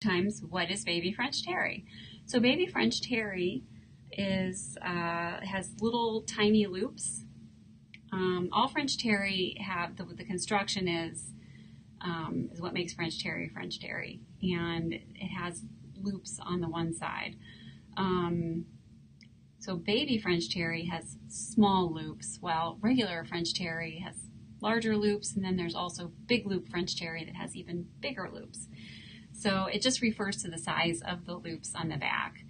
times what is baby French terry? So baby French terry is uh, has little tiny loops. Um, all French terry have the, the construction is um, is what makes French terry French terry, and it has loops on the one side. Um, so baby French terry has small loops, while regular French terry has larger loops, and then there's also big loop French terry that has even bigger loops. So it just refers to the size of the loops on the back.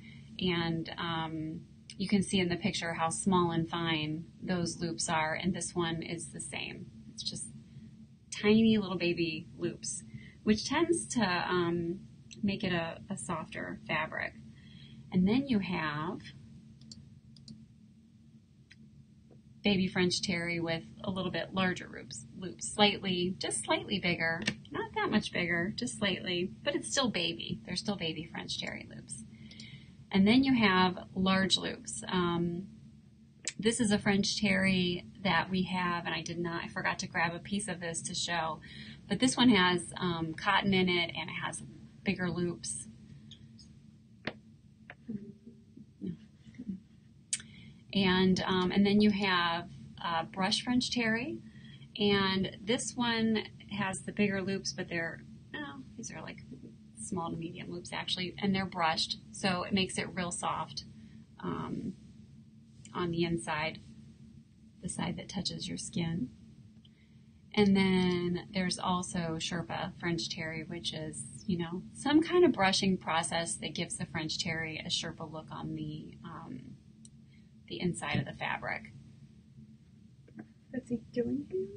And um, you can see in the picture how small and fine those loops are, and this one is the same. It's just tiny little baby loops, which tends to um, make it a, a softer fabric. And then you have baby French terry with a little bit larger loops, loops, slightly, just slightly bigger, not that much bigger, just slightly, but it's still baby. They're still baby French terry loops. And then you have large loops. Um, this is a French terry that we have, and I did not, I forgot to grab a piece of this to show, but this one has um, cotton in it and it has bigger loops. And, um, and then you have uh, brush French terry. And this one has the bigger loops, but they're, oh, these are like small to medium loops actually, and they're brushed. So it makes it real soft um, on the inside, the side that touches your skin. And then there's also Sherpa French terry, which is, you know, some kind of brushing process that gives the French terry a Sherpa look on the um, the inside of the fabric. Betsy Gillingham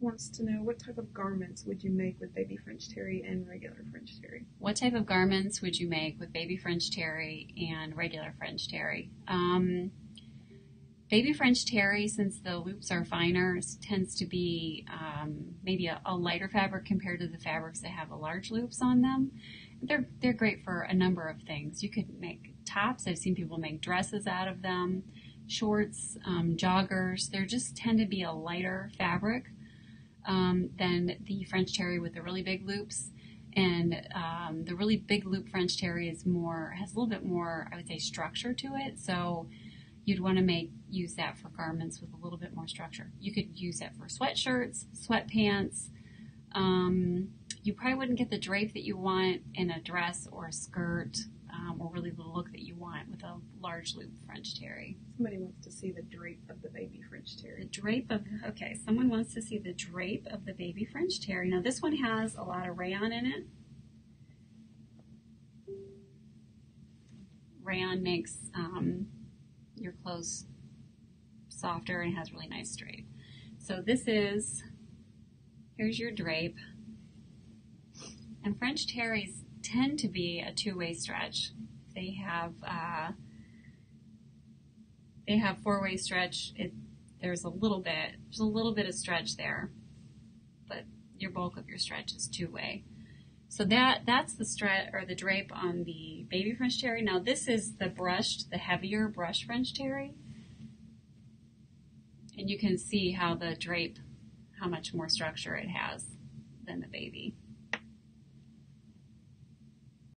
wants to know what type of garments would you make with baby French terry and regular French terry? What type of garments would you make with baby French terry and regular French terry? Um, baby French terry, since the loops are finer, tends to be um, maybe a, a, lighter fabric compared to the fabrics that have large loops on them. They're they're great for a number of things. You could make tops. I've seen people make dresses out of them, shorts, um, joggers. They just tend to be a lighter fabric um, than the French terry with the really big loops. And um, the really big loop French terry is more has a little bit more, I would say, structure to it. So you'd want to make use that for garments with a little bit more structure. You could use that for sweatshirts, sweatpants. Um, you probably wouldn't get the drape that you want in a dress or a skirt um, or really the look that you want with a large loop French terry. Somebody wants to see the drape of the baby French terry. The drape of, okay, someone wants to see the drape of the baby French terry. Now this one has a lot of rayon in it. Rayon makes um, your clothes softer and has really nice drape. So this is, here's your drape. And French terries tend to be a two-way stretch. They have uh, they have four-way stretch. It, there's a little bit there's a little bit of stretch there, but your bulk of your stretch is two-way. So that that's the stretch or the drape on the baby French terry. Now this is the brushed, the heavier brush French terry, and you can see how the drape, how much more structure it has than the baby.